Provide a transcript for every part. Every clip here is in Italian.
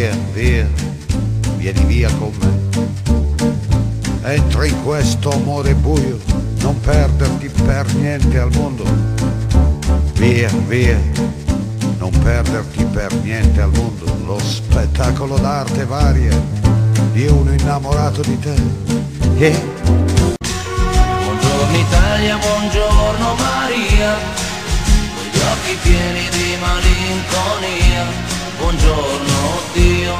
via, via, vieni via con me. Entra in questo amore buio, non perderti per niente al mondo. Via, via, non perderti per niente al mondo. Lo spettacolo d'arte varia di uno innamorato di te. Yeah. Buongiorno Italia, buongiorno Maria, con gli occhi pieni di malinconia Buongiorno Dio,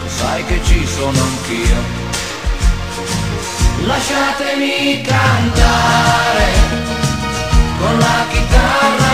lo sai che ci sono anch'io. Lasciatemi cantare con la chitarra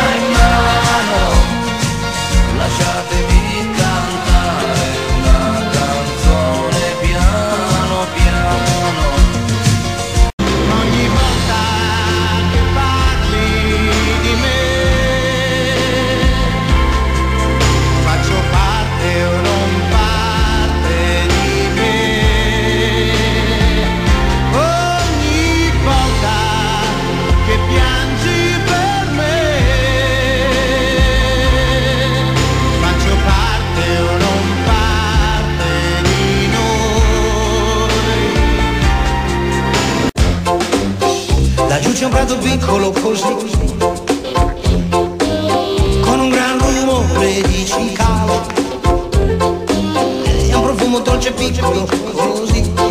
prato piccolo così. Con un gran rumore di cicalo E un profumo dolce piccolo così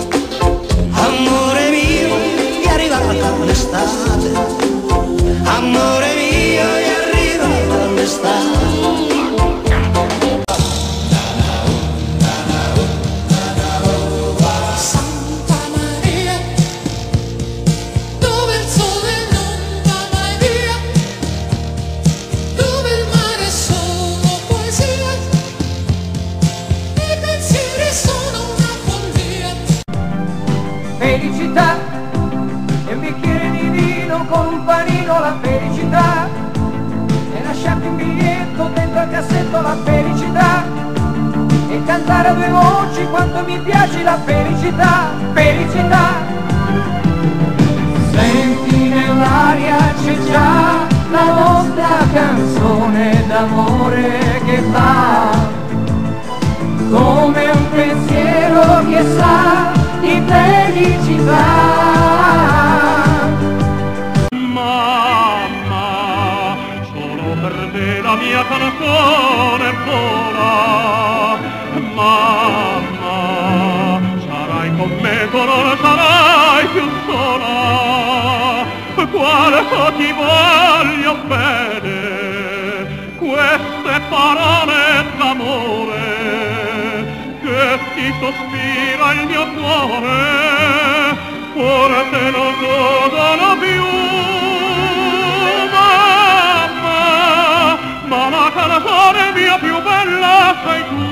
con un panino la felicità. E lasciarti un biglietto dentro al cassetto la felicità. E cantare a due voci quanto mi piace la felicità felicità. Senti nell'aria c'è già la nostra canzone d'amore che fa. Come un pensiero che sa di felicità. Canzone vola. Mamma, sarai con me, tu sarai più sola. Quanto ti voglio bene, queste parole d'amore che ti sospira il mio cuore, forse non godono sei tu,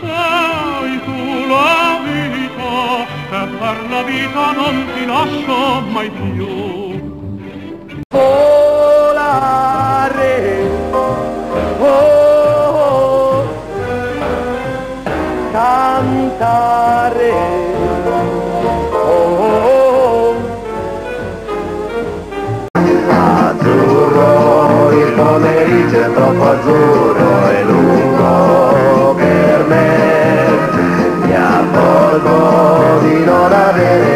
sei tu la vita, e per la vita non ti lascio mai più. Volare, oh, cantare, oh, Azzurro, il pomeriggio è troppo azzurro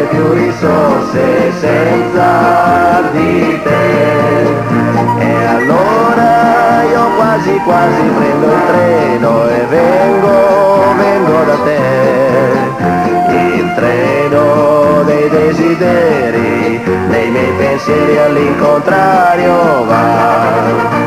più risorse senza di te. E allora io quasi quasi prendo il treno e vengo, vengo da te. Il treno dei desideri, dei miei pensieri all'incontrario va.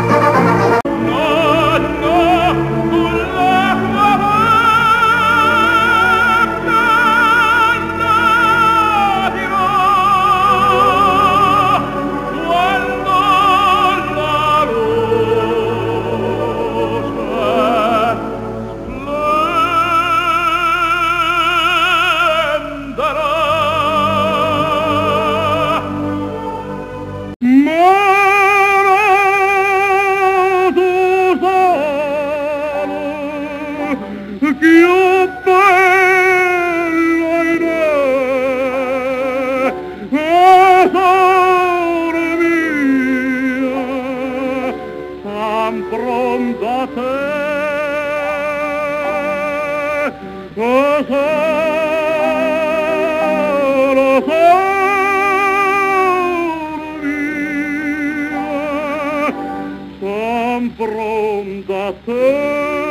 Fronte a te,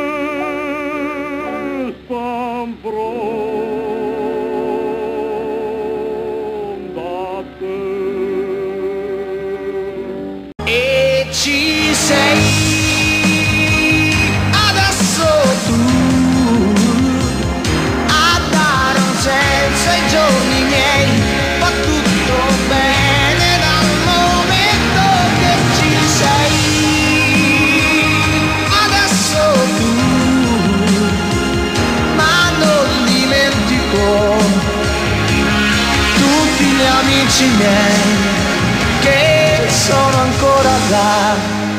amici miei che sono ancora là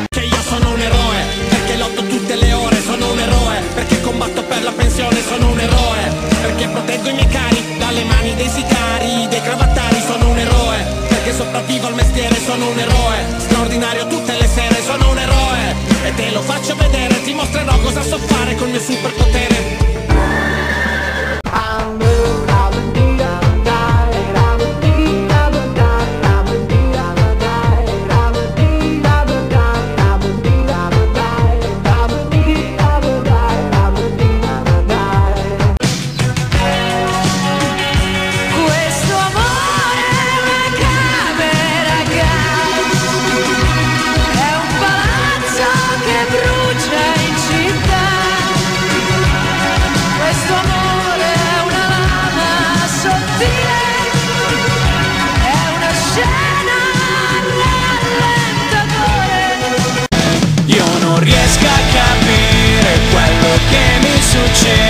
Che io sono un eroe, perché lotto tutte le ore, sono un eroe, perché combatto per la pensione, sono un eroe, perché proteggo i miei cari dalle mani dei sicari, dei cravattari, sono un eroe, perché sopravvivo al mestiere, sono un eroe, straordinario tutte le sere, sono un eroe, e te lo faccio vedere, ti mostrerò cosa so fare col mio superpotere. Che mi succede,